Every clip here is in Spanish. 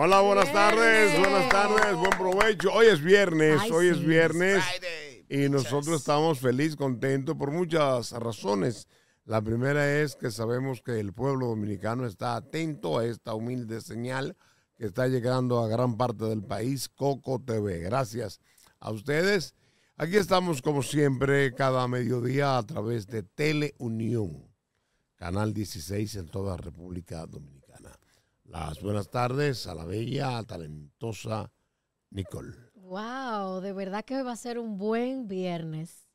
Hola, buenas tardes, buenas tardes, buen provecho. Hoy es viernes, Ay, hoy es viernes y nosotros estamos felices, contentos por muchas razones. La primera es que sabemos que el pueblo dominicano está atento a esta humilde señal que está llegando a gran parte del país, Coco TV. Gracias a ustedes. Aquí estamos como siempre cada mediodía a través de Teleunión, Canal 16 en toda República Dominicana. Las buenas tardes a la bella, talentosa Nicole. Wow, de verdad que hoy va a ser un buen viernes.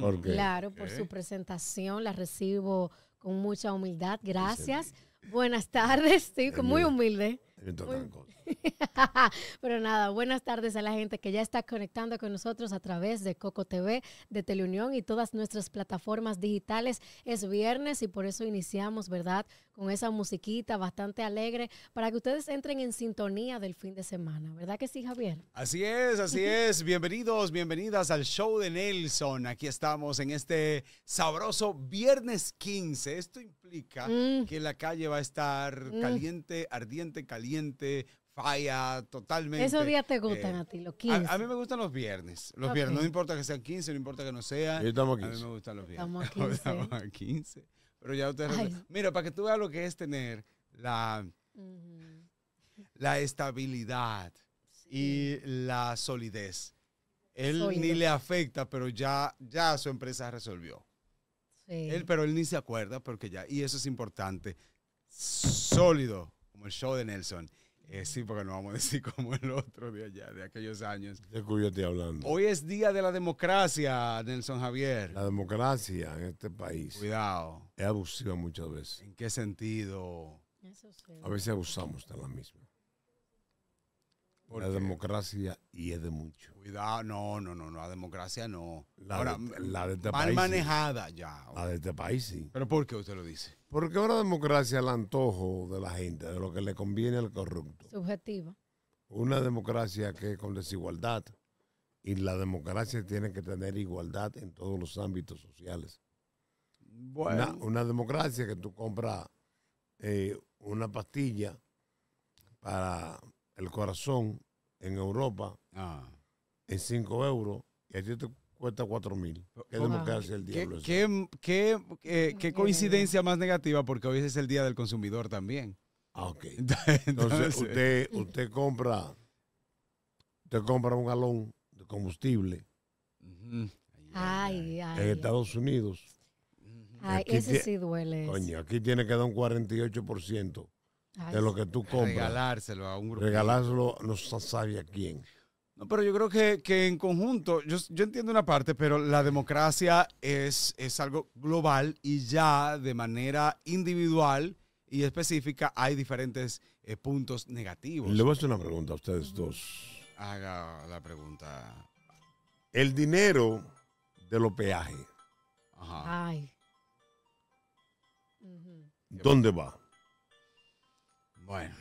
Porque Claro, por su presentación la recibo con mucha humildad. Gracias. Buenas tardes, sí, muy humilde. Pero nada, buenas tardes a la gente que ya está conectando con nosotros a través de Coco TV, de Teleunión y todas nuestras plataformas digitales. Es viernes y por eso iniciamos, ¿verdad? Con esa musiquita bastante alegre para que ustedes entren en sintonía del fin de semana. ¿Verdad que sí, Javier? Así es, así es. Bienvenidos, bienvenidas al show de Nelson. Aquí estamos en este sabroso viernes 15. Esto implica Mm. que la calle va a estar Mm. caliente, ardiente, caliente, falla totalmente. Esos días te gustan eh, a ti, los A, 15. a mí me gustan los viernes. Los viernes, no importa que sean 15, no importa que no sean. Estamos A mí 15. me gustan los viernes. Estamos a 15. Estamos a 15. Pero ya ustedes... Ay. Mira, para que tú veas lo que es tener la, la estabilidad y la solidez. Él ni le afecta, pero ya, ya su empresa resolvió. Sí. Él, pero él ni se acuerda porque ya, y eso es importante. Sólido, como el show de Nelson. Eh, sí, porque no vamos a decir como el otro de allá, de aquellos años. ¿De qué yo estoy hablando? Hoy es Día de la Democracia, Nelson Javier. La democracia en este país Cuidado. es abusiva muchas veces. ¿En qué sentido? Eso sí. A veces abusamos de la misma. ¿Por La qué? democracia y es de mucho. Cuidado, no, no, no, no, la democracia no. La Ahora, de- la de este mal país, manejada ya. La de este país sí. ¿Pero por qué usted lo dice? Porque ahora democracia es el antojo de la gente, de lo que le conviene al corrupto. Subjetiva. Una democracia que es con desigualdad. Y la democracia tiene que tener igualdad en todos los ámbitos sociales. Una, Bueno, una democracia que tú compras eh, una pastilla para el corazón en Europa ah. en 5 euros y a ti te cuesta 4 mil. ¿Qué ¿Cómo? democracia el ¿Qué, diablo es? qué, qué, eh, qué coincidencia más negativa porque hoy es el Día del Consumidor también. Ah, ok. Entonces, Entonces usted, usted compra usted compra un galón de combustible. Ay, ay. en Estados Unidos. Ay, aquí ese sí duele. Coño, aquí tiene que dar un 48% Ay, de lo que tú compras. Regalárselo a un grupo. Regalárselo no sabe a quién. No, pero yo creo que, que en conjunto, yo, yo entiendo una parte, pero la democracia es, es algo global y ya de manera individual y específica hay diferentes eh, puntos negativos. Le voy a hacer una pregunta a ustedes dos. Haga la pregunta. El dinero de los peajes, Ajá. Ay. ¿dónde va? Bueno.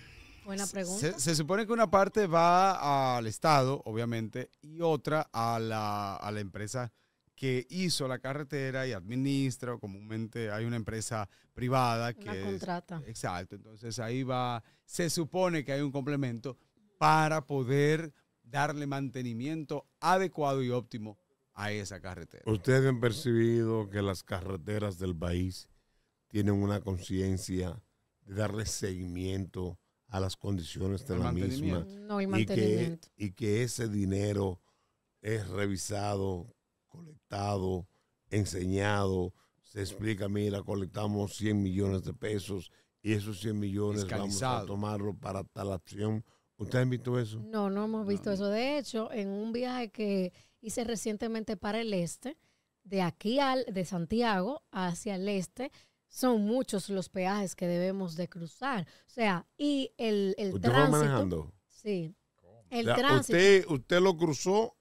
Buena Se- pregunta. Se, se supone que una parte va al Estado, obviamente, y otra a la, a la empresa que hizo la carretera y administra, o comúnmente hay una empresa privada que es- contrata. Exacto, entonces ahí va, se supone que hay un complemento para poder darle mantenimiento adecuado y óptimo a esa carretera. Ustedes han percibido que las carreteras del país tienen una conciencia de darle seguimiento a las condiciones de la misma mantenimiento. No y que, y que ese dinero es revisado, colectado, enseñado. Se explica, mira, colectamos 100 millones de pesos y esos 100 millones vamos a tomarlo para tal acción. ¿Ustedes han visto eso? No, no hemos visto eso. De hecho, en un viaje que hice recientemente para el este, de aquí al, de Santiago hacia el este, son muchos los peajes que debemos de cruzar. O sea, y el, el ¿Usted va tránsito. manejando? Sí. O El sea, tránsito ¿usted, ¿Usted lo cruzó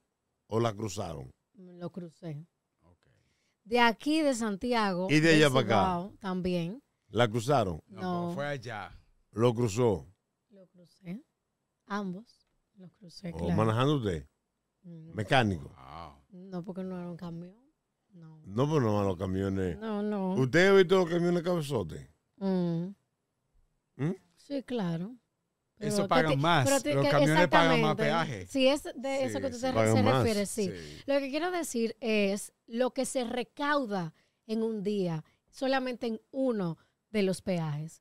o la cruzaron? lo crucé. De aquí de Santiago. ¿Y de allá para acá? También. ¿La cruzaron? No, fue allá. ¿Lo cruzó? Lo crucé. Ambos. Los crucé, ¿O claro. manejando usted? Mm, ¿Mecánico? Wow. No, porque no era un camión. No. No, pero no a los camiones. No, no. ¿Usted ha visto los camiones cabezotes? Mm. ¿Mm? Sí, claro. Eso pagan ¿qué ti- más. pero ti- Los camiones pagan más peaje. Sí, es de eso que tú sí. te, se más. refieres, sí. Lo que quiero decir es lo que se recauda en un día solamente en uno de los peajes.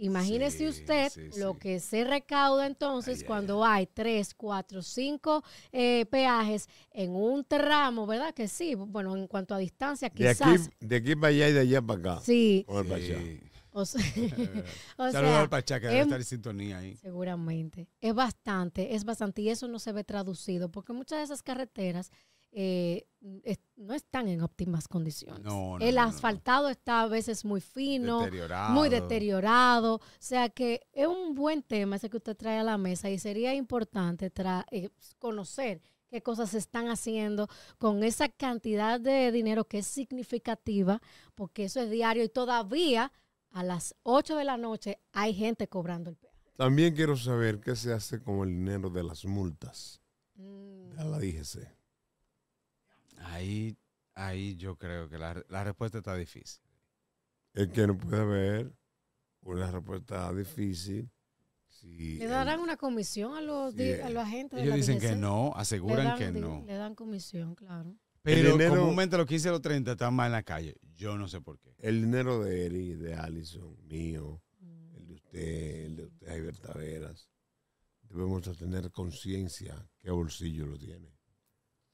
Imagínese Sí, usted sí, lo sí. que se recauda entonces Ay, ay, cuando hay tres, cuatro, cinco eh, peajes en un tramo, ¿verdad? Que sí, bueno, en cuanto a distancia, De aquí, quizás. de aquí para allá y de allá para acá. Sí. Sí. o sea, o Saludos sea, al Pachá, que debe es- estar en sintonía ahí. Seguramente. Es bastante, es bastante. Y eso no se ve traducido porque muchas de esas carreteras eh, es- no están en óptimas condiciones. No, no, El no, asfaltado está a veces muy fino, Deteriorado. muy deteriorado. O sea que es un buen tema ese que usted trae a la mesa y sería importante tra- eh, conocer qué cosas se están haciendo con esa cantidad de dinero que es significativa, porque eso es diario y todavía a las 8 de la noche hay gente cobrando el peaje. También quiero saber qué se hace con el dinero de las multas Mm. de la DGC. Ahí, ahí yo creo que la, la respuesta está difícil. Es que no puede haber una respuesta difícil. Si Le el- darán una comisión a los, eh. a los agentes de Ellos la dicen que no, Le aseguran dan que no. Le dan comisión, claro. Pero dinero- comúnmente los 15 y los 30 están más en la calle. Yo no sé por qué. el dinero de Eri, de Allison, mío, Mm. el de usted, el de usted, Javier Taveras, debemos de tener conciencia qué bolsillo lo tiene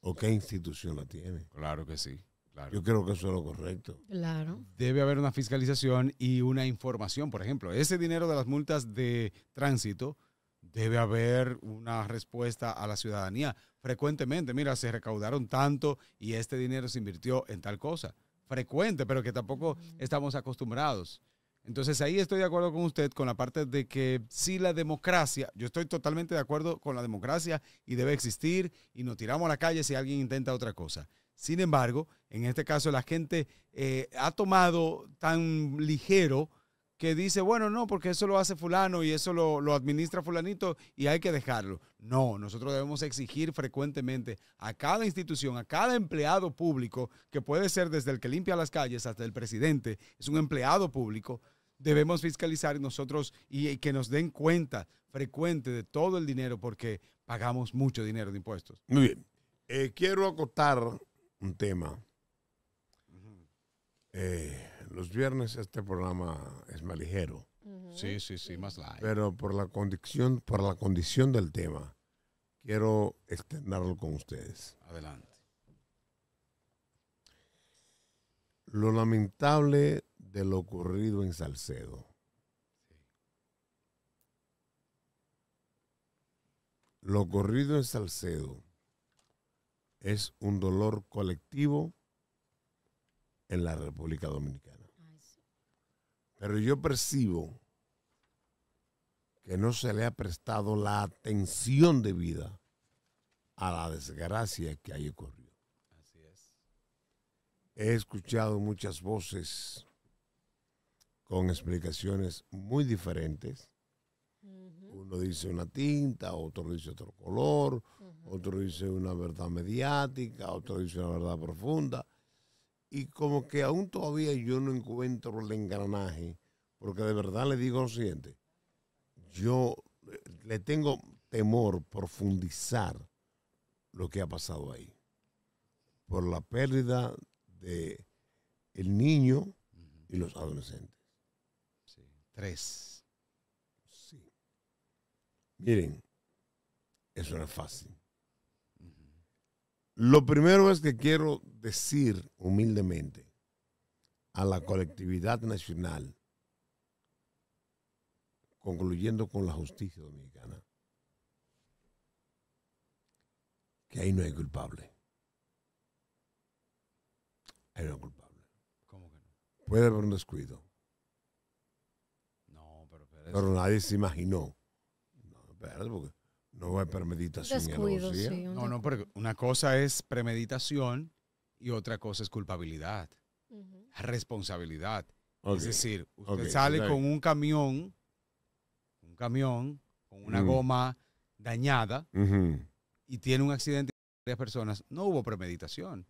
o qué institución la tiene. Claro que sí. Claro. Yo creo que eso es lo correcto. Claro. Debe haber una fiscalización y una información. Por ejemplo, ese dinero de las multas de tránsito, debe haber una respuesta a la ciudadanía. Frecuentemente, mira, se recaudaron tanto y este dinero se invirtió en tal cosa. Frecuente, pero que tampoco estamos acostumbrados. Entonces ahí estoy de acuerdo con usted con la parte de que sí la democracia, yo estoy totalmente de acuerdo con la democracia y debe existir y nos tiramos a la calle si alguien intenta otra cosa. Sin embargo, en este caso la gente eh, ha tomado tan ligero que dice, bueno, no, porque eso lo hace fulano y eso lo, lo administra fulanito y hay que dejarlo. No, nosotros debemos exigir frecuentemente a cada institución, a cada empleado público, que puede ser desde el que limpia las calles hasta el presidente, es un empleado público, debemos fiscalizar nosotros y, y que nos den cuenta frecuente de todo el dinero porque pagamos mucho dinero de impuestos. Muy bien. Eh, quiero acotar un tema. Eh, los viernes este programa es más ligero. Sí, sí, sí, más light. pero por la condición, por la condición del tema, quiero externarlo con ustedes. Adelante. Lo lamentable de lo ocurrido en Salcedo. Lo ocurrido en Salcedo es un dolor colectivo en la República Dominicana. Ay, sí. Pero yo percibo que no se le ha prestado la atención debida a la desgracia que ahí ocurrió. Así es. He escuchado muchas voces con explicaciones muy diferentes. Uno dice una tinta, otro dice otro color, otro dice una verdad mediática, otro dice una verdad profunda. Y como que aún todavía yo no encuentro el engranaje, porque de verdad le digo lo siguiente, yo eh, le tengo temor profundizar lo que ha pasado ahí, por la pérdida de el niño y los adolescentes. Tres. Sí. Miren, eso no es fácil. Lo primero es que quiero decir humildemente a la colectividad nacional, concluyendo con la justicia dominicana, que ahí no hay culpable. Ahí no hay culpable. ¿Cómo que no? Puede haber un descuido, pero, nadie se imaginó. No, espérate, porque no hay premeditación Descuido, sí. No, no, pero una cosa es premeditación y otra cosa es culpabilidad, responsabilidad. Es decir, usted sale con un camión, un camión con una Mm. goma dañada y tiene un accidente y varias personas. No hubo premeditación,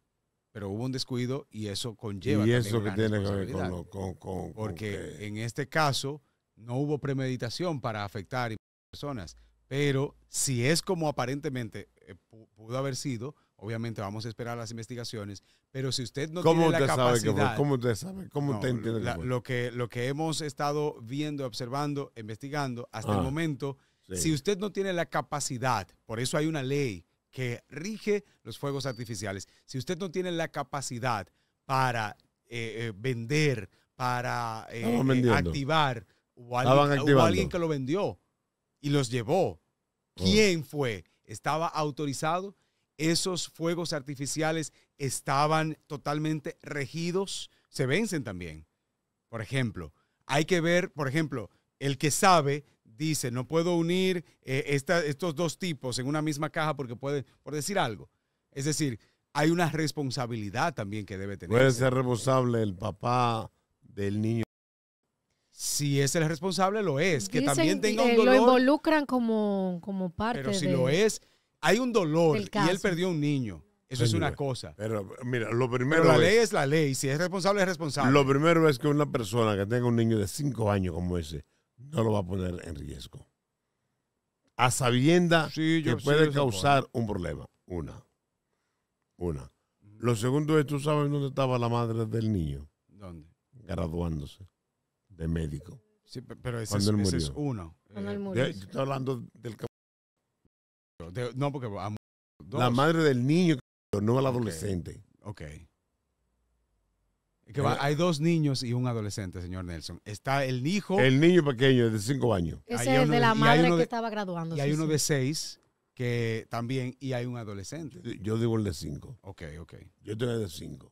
pero hubo un descuido y eso conlleva Y eso que tiene que ver con, lo- con, Porque que- en este caso no hubo premeditación para afectar y personas. Pero si es como aparentemente eh, pu- pudo haber sido, obviamente vamos a esperar las investigaciones. Pero si usted no ¿Cómo tiene la usted sabe que fue? capacidad, ¿Cómo usted sabe? ¿Cómo no, usted entiende que la- lo que lo que hemos estado viendo, observando, investigando hasta Ah, el momento, Sí. si usted no tiene la capacidad, por eso hay una ley que rige los fuegos artificiales. Si usted no tiene la capacidad para eh, eh, vender, para eh, activar, hubo alguien que lo vendió y los llevó. Oh. ¿Quién fue? ¿Estaba autorizado? ¿Esos fuegos artificiales estaban totalmente regidos? Se vencen también. Por ejemplo, hay que ver, por ejemplo, el que sabe dice, no puedo unir eh, esta- estos dos tipos en una misma caja porque puede, por decir algo. Es decir, hay una responsabilidad también que debe tener. Puede ser responsable el papá del niño. Si es el responsable, lo es. Que también tenga un eh, Lo dolor. involucran como, como parte Pero si de... lo es, hay un dolor y él perdió un niño. Eso es una cosa. Pero mira, lo primero, Pero la es, ley es la ley. Si es responsable, es responsable. lo primero es que una persona que tenga un niño de 5 años como ese no lo va a poner en riesgo. A sabienda Sí, que yo- puede causar un problema. Una. Una. Lo segundo es, ¿tú sabes dónde estaba la madre del niño? ¿Dónde? Graduándose de médico. Sí, pero ese, Cuando es, él ese es murió. uno. Cuando él Eh, murió. Yo yo estoy hablando del de- no, porque a. La madre del niño, no el adolescente. Ok. Es que va- hay dos niños y un adolescente, señor Nelson. Está el hijo El niño pequeño de 5 años. Ese hay es uno de la madre que de- estaba graduando. y hay sí, uno sí. de seis que también, y hay un adolescente. Yo digo el de 5. Ok, ok, Yo tengo el de 5.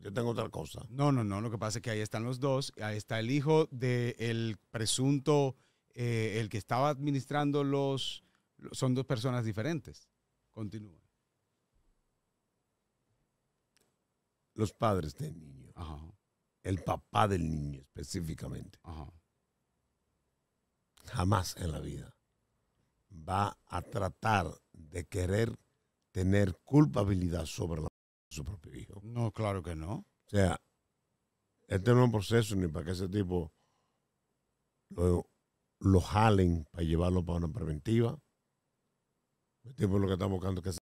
Yo tengo otra cosa. No, no, no. Lo que pasa es que ahí están los dos. Ahí está el hijo del presunto, eh, el que estaba administrando los, Son dos personas diferentes. Continúa. Los padres del niño. Ajá, El papá del niño específicamente. ajá. Jamás en la vida va a tratar de querer tener culpabilidad sobre la su propio hijo. No, claro que no. O sea, este no es un proceso ni para que ese tipo lo, lo jalen para llevarlo para una preventiva. Ese tipo lo que está buscando es que se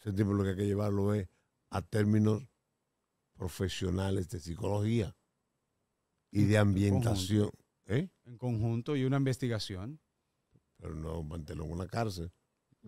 ese tipo lo que hay que llevarlo es a términos profesionales de psicología y de ambientación. ¿Eh? En conjunto y una investigación. Pero no mantenerlo en una cárcel.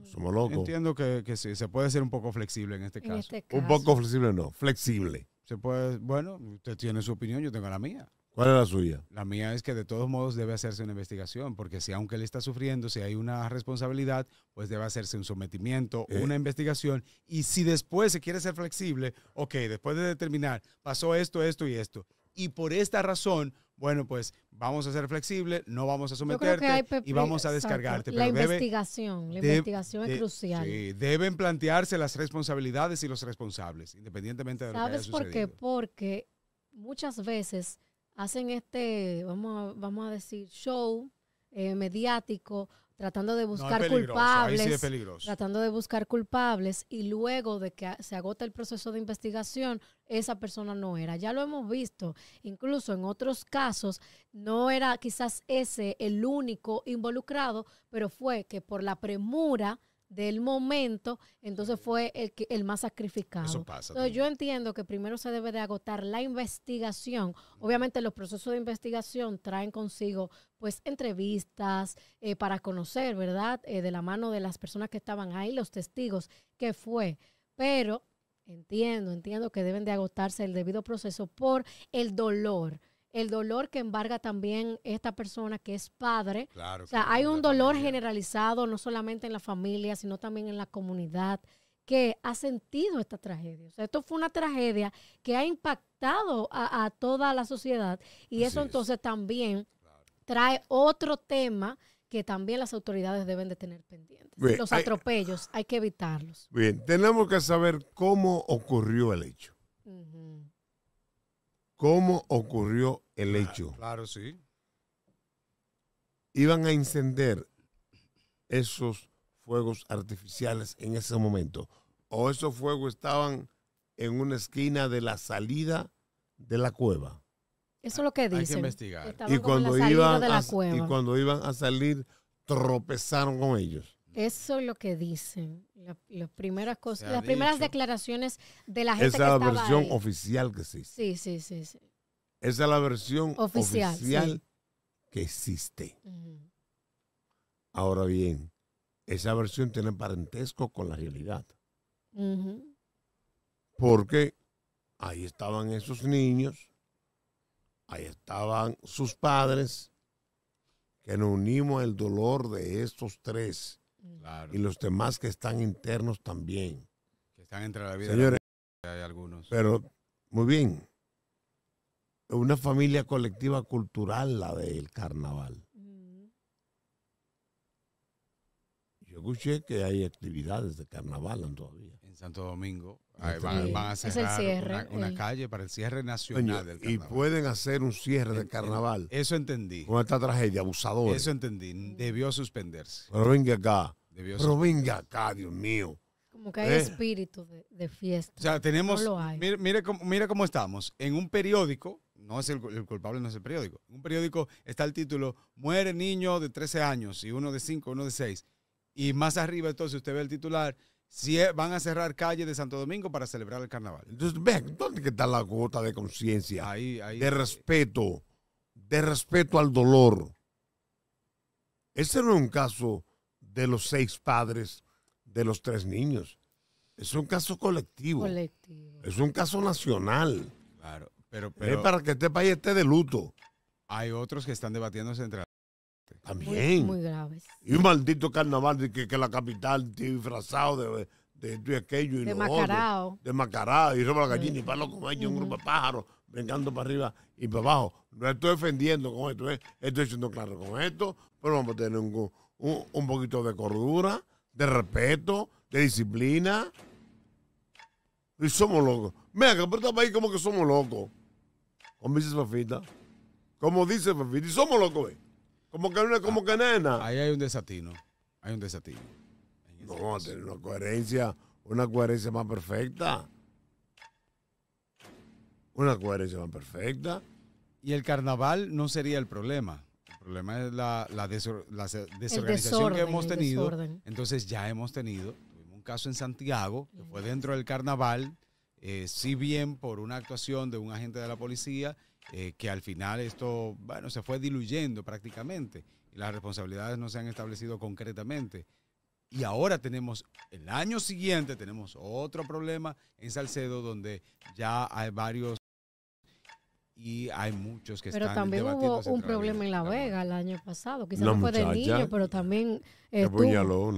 Somos locos. Entiendo que, que sí, se puede ser un poco flexible en este En caso. este caso. Un poco flexible, no, flexible. Se puede, bueno, usted tiene su opinión, yo tengo la mía. ¿Cuál es la suya? La mía es que de todos modos debe hacerse una investigación, porque si aunque él está sufriendo, si hay una responsabilidad, pues debe hacerse un sometimiento, Eh. una investigación. Y si después se quiere ser flexible, ok, después de determinar, pasó esto, esto y esto. Y por esta razón, bueno, pues vamos a ser flexibles, no vamos a someterte y vamos a descargarte. La debe- investigación, la de- investigación de- es crucial. sí, deben plantearse las responsabilidades y los responsables, independientemente de lo que haya ¿Sabes por qué? Porque muchas veces hacen este, vamos a, vamos a decir, show eh, mediático, tratando de buscar sí culpables, tratando de buscar culpables y luego de que se agota el proceso de investigación, esa persona no era. Ya lo hemos visto, incluso en otros casos, no era quizás ese el único involucrado, pero fue que por la premura del momento, entonces fue el, que, el más sacrificado. Eso pasa. Entonces, yo entiendo que primero se debe de agotar la investigación. Obviamente los procesos de investigación traen consigo pues entrevistas eh, para conocer, ¿verdad? Eh, de la mano de las personas que estaban ahí, los testigos, qué fue. Pero entiendo, entiendo que deben de agotarse el debido proceso por el dolor. El dolor que embarga también esta persona que es padre, Claro, o sea, hay un dolor familia. generalizado, no solamente en la familia, sino también en la comunidad, que ha sentido esta tragedia. O sea, esto fue una tragedia que ha impactado a, a toda la sociedad y Así eso es. entonces también trae otro tema que también las autoridades deben de tener pendientes. Bien, Los hay- atropellos, hay que evitarlos. Bien, tenemos que saber cómo ocurrió el hecho. ¿Cómo ocurrió el hecho? Claro, sí. Iban a encender esos fuegos artificiales en ese momento. O esos fuegos estaban en una esquina de la salida de la cueva. Eso es lo que Hay que dicen. investigar. Estaban Y cuando, iban a, y cuando iban a salir, tropezaron con ellos. Eso es lo que dicen. La- las primeras cosas, las primeras dicho. declaraciones de la gente Esa es la estaba versión ahí. oficial que existe. Sí, sí, sí, sí. Esa es la versión Oficial, oficial, sí. que existe. Ahora bien, esa versión tiene parentesco con la realidad. Porque ahí estaban esos niños, ahí estaban sus padres, que nos unimos el dolor de estos tres Claro. y los demás que están internos también. Que están entre la vida Señores, y la hay algunos. pero muy bien, una familia colectiva cultural la del carnaval. Yo escuché que hay actividades de carnaval todavía. En Santo Domingo ahí van, van a Es el cerrar cierre, una, calle para el cierre nacional del y carnaval. pueden hacer un cierre de carnaval Eso entendí. con esta tragedia, abusadores. Eso entendí. Debió suspenderse. Pero venga acá, Debió pero venga acá, Dios mío. Como que hay Eh. espíritu de, de fiesta. O sea, tenemos, No lo hay. mire, mire, cómo, estamos. En un periódico, no es el, el culpable, no es el periódico. En un periódico está el título, muere niño de 13 años y uno de 5, uno de 6. Y más arriba entonces usted ve el titular, si van a cerrar calles de Santo Domingo para celebrar el carnaval. Entonces, vean, ¿dónde está la cuota de conciencia? Ahí, ahí. De respeto, de respeto al dolor. Ese no es un caso de los seis padres de los tres niños. Es un caso colectivo. colectivo. Es un caso nacional. Claro, pero, es pero para que este país esté de luto. hay otros que están debatiéndose entre... También. muy graves. Y un maldito carnaval de que, que la capital esté disfrazado de, de esto y aquello y De lo otro. Macarao. De macará y roba la gallina y palo con ellos, un grupo de pájaros brincando para arriba y para abajo. No estoy defendiendo con esto, eh, estoy siendo claro con esto, pero vamos a tener un, un, un poquito de cordura, de respeto, de disciplina. Y somos locos. Mira, que por este país como que somos locos. Como dice Fafita. Como dice Fafita. Y somos locos, ¿eh? Como que, una- como que nena. Ahí hay un desatino. Hay un desatino. No, tener una coherencia, una coherencia más perfecta. Una coherencia más perfecta. Y el carnaval no sería el problema. El problema es la, la, desor- la se- desorganización desorden, que hemos tenido. Entonces ya hemos tenido, tuvimos un caso en Santiago, que fue dentro del carnaval, eh, si bien por una actuación de un agente de la policía, eh, que al final esto, bueno, se fue diluyendo prácticamente y las responsabilidades no se han establecido concretamente. Y ahora tenemos, el año siguiente tenemos otro problema en Salcedo donde ya hay varios y hay muchos que Pero están también hubo un problema en La. Vega el año pasado. Quizás no fue de niño, pero también eh.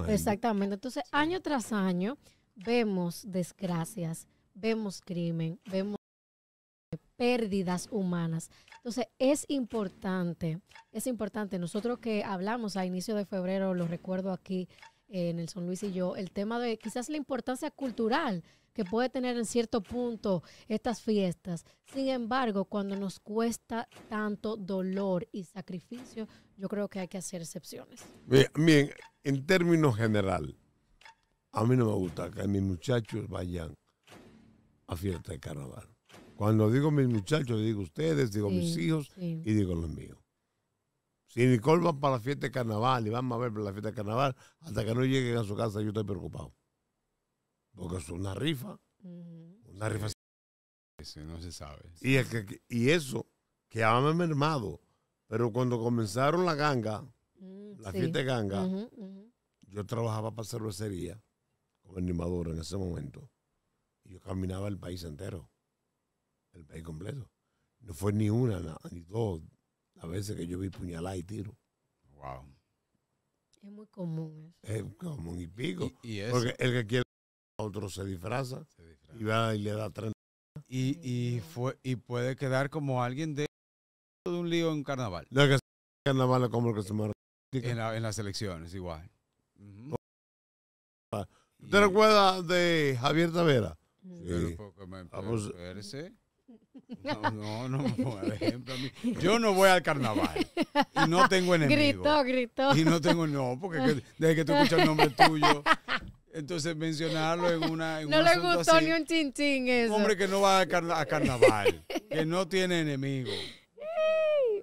Exactamente. Entonces, año tras año, vemos desgracias, vemos crimen, vemos pérdidas humanas. Entonces, es importante, es importante, nosotros que hablamos a inicio de febrero, lo recuerdo aquí eh, en el Son Luis y yo, el tema de quizás la importancia cultural que puede tener en cierto punto estas fiestas. Sin embargo, cuando nos cuesta tanto dolor y sacrificio, yo creo que hay que hacer excepciones. Bien, bien, en términos general, a mí no me gusta que mis muchachos vayan a fiesta de carnaval. Cuando digo mis muchachos, digo ustedes, digo mis Sí, hijos sí. y digo los míos. Si Nicole va para la fiesta de carnaval y vamos a ver para la fiesta de carnaval, hasta que no lleguen a su casa yo estoy preocupado. Porque es una rifa, una rifa. Ese no se sabe. Y, es que- y eso, que ha mermado, pero cuando comenzaron la ganga, Mm, la sí. fiesta de ganga, yo trabajaba para cervecería como animador en ese momento. Y yo caminaba el país entero, el país completo. No fue ni una, na- ni dos, a veces que yo vi puñalada y tiro. Wow. Es muy común eso. Es como un y pico. Y, y eso, Porque el que quiere otro se disfraza se disfraza. y va y le da 30. Y, y, fue, y puede quedar como alguien de, de un lío en carnaval. No que carnaval es como el que se me En, la- en las elecciones, igual. Ujú. Ah, Y- ¿Usted recuerda de Javier Tavera? Sí. No, no, no ejemplo a mí. Yo no voy al carnaval y no tengo enemigos. Gritó, gritó. Y no tengo, no, porque que- desde que tú escuchas el nombre tuyo, entonces mencionarlo en una. En No un le gustó así, ni un chinchín un eso. hombre que no va a, carna- a carnaval, que no tiene enemigos.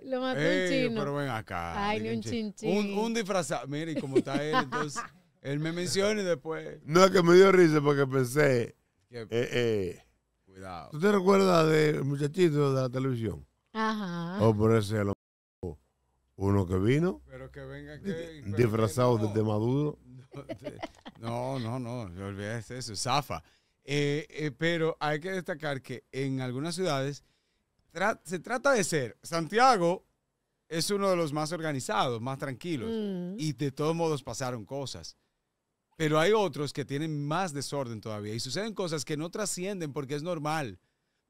Lo mató Ey, un chino. Pero ven acá. Ay, ni un chi- chinchín. Un, un disfrazado. Mire, y como está él, entonces él me menciona y después. No, es que me dio risa porque pensé, que- eh, eh, cuidado. ¿tú te recuerdas del muchachito de la televisión? Ajá. O por ese lo uno que vino Pero que venga que. pero que disfrazado no. de, de Maduro. No, No, no, no, no olvides eso, zafa. Eh, eh, pero hay que destacar que en algunas ciudades tra- se trata de ser. Santiago es uno de los más organizados, más tranquilos. Mm. Y de todos modos pasaron cosas. Pero hay otros que tienen más desorden todavía y suceden cosas que no trascienden porque es normal.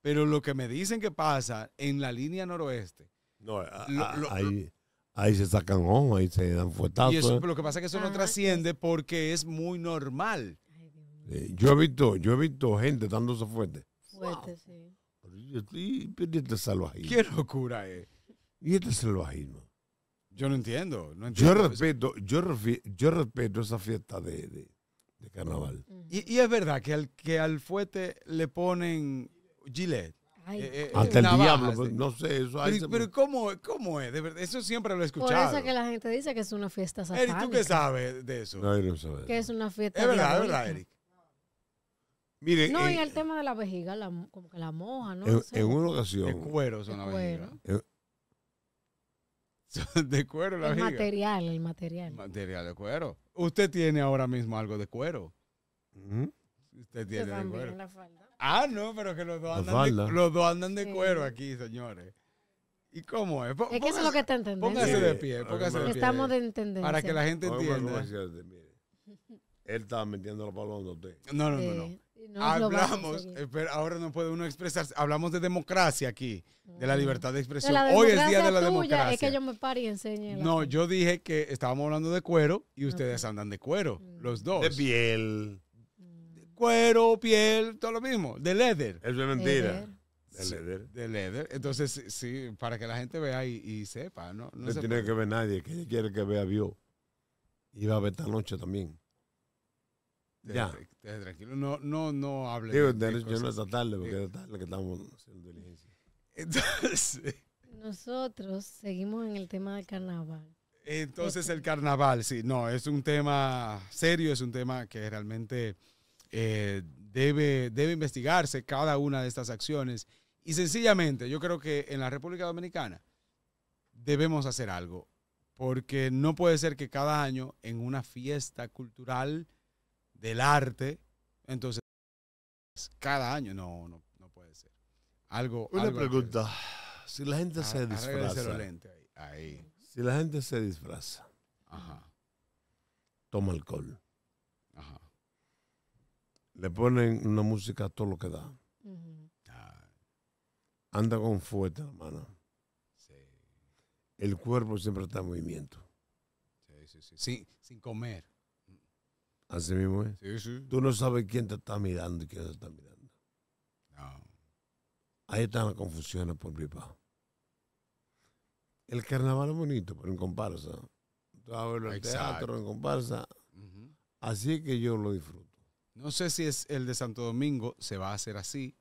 Pero lo que me dicen que pasa en la línea noroeste. No, a- Lo- lo- ahí, ahí se sacan on, ahí se dan fuetazos. Y eso, eh. lo que pasa es que eso no Ah, trasciende porque es muy normal. Ay, Dios mío. Eh, yo he visto, yo he visto gente dándose fuerte. Fuerte, sí. Pero yo estoy- pero ¿y este salvajismo? ¿Qué locura es? ¿Y este salvajismo? Yo no entiendo. No Yo entiendo. respeto, yo, refi- yo respeto esa fiesta de, de- de carnaval. Ujú. Y, y es verdad que al, que al fuete le ponen gilet. Ay, eh, eh. Hasta el navajas, diablo, pues, no sé, eso ahí Pero, se- pero ¿cómo, ¿cómo es? De verdad, eso siempre lo he Por escuchado. eso es que la gente dice que es una fiesta Eric, satánica. ¿tú qué sabes de eso? No, yo no sé. Que es una fiesta es verdad, es verdad, Eric. Mire, No, en, y el tema de la vejiga, la, mo- como que la moja, ¿no? en- No sé. en una De ocasión, cuero son De la vejiga. cuero. Eh. De cuero la el vejiga. material, el material. Material de cuero. Usted tiene ahora mismo algo de cuero. Ujú. Usted Yo tiene de también, cuero. la falda. Ah, no, pero que los dos La andan, de, los dos andan de Sí. cuero aquí, señores. ¿Y cómo es? Po- Es que eso es lo que está entendiendo. Póngase de pie, póngase de pie. Estamos de tendencia. Para que la gente entienda. Él estaba metiendo la paloma a usted. No, no, no, no. No Hablamos, pero ahora no puede uno expresarse. Hablamos de democracia aquí, de la Mm. libertad de expresión. Hoy es día de la tuya, democracia. Es que yo me pare y enseñe. No, yo dije que estábamos hablando de cuero y ustedes andan de cuero, Mm. los dos. De piel. Cuero, piel, todo lo mismo, de leather. Eso es mentira. De leather. De leather. Entonces, sí, sí, para que la gente vea y, y sepa, ¿no? No No se tiene que ver nadie, que ella quiere que vea vio. Y va a ver esta noche también. Ya. Tranquilo, no, no, no hable. Digo, de- de noche no esta tarde, porque esta tarde que estamos haciendo diligencia. Entonces, Nosotros seguimos en el tema del carnaval. entonces el carnaval, sí, no, es un tema serio, es un tema que realmente eh, debe, debe investigarse cada una de estas acciones. Y sencillamente, yo creo que en la República Dominicana debemos hacer algo, porque no puede ser que cada año en una fiesta cultural del arte, entonces cada año no, no, no puede ser. Algo. Una algo pregunta. Si la gente se disfraza, lentes ahí. ahí. si la gente se disfraza, Ajá, toma alcohol. Le ponen una música a todo lo que da. Ah, anda con fuerte en la mano, sí, el cuerpo siempre está en movimiento. sí, sí, sí. Sin, sin comer. Así mismo es. Sí, sí. Tú no sabes quién te está mirando y quién te está mirando. No. Ahí están las confusiones por pipa. El carnaval es bonito, pero en comparsa. Tú vas a verlo en teatro, en comparsa. Así que yo lo disfruto. No sé si es el de Santo Domingo, se va a hacer así.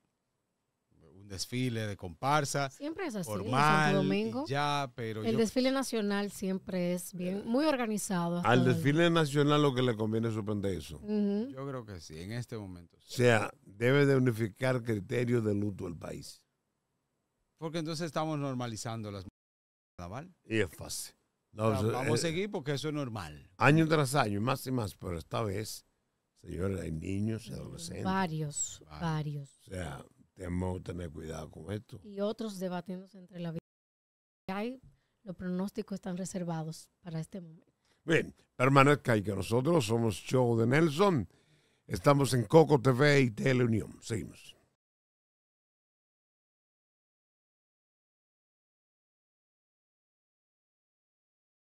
Un desfile de comparsa, Siempre es así. formal, Santo Domingo. ya, pero El yo desfile nacional siempre es bien, muy organizado. Al desfile nacional lo que le conviene es suspender eso. Yo creo que sí, en este momento. O sí. sea, debe de unificar criterios de luto del país. Porque entonces estamos normalizando las carnaval. Y es fácil. No, O sea, eso- vamos a eh, seguir porque eso es normal. Año tras año, más y más, pero esta vez, señores, hay niños y adolescentes. Varios, Varios. varios. O sea, tenemos que tener cuidado con esto. Y otros debatiéndose entre la vida. Hay, los pronósticos están reservados para este momento. Bien, permanezca ahí que nosotros somos Show de Nelson. Estamos en Coco TV y Teleunión. Seguimos.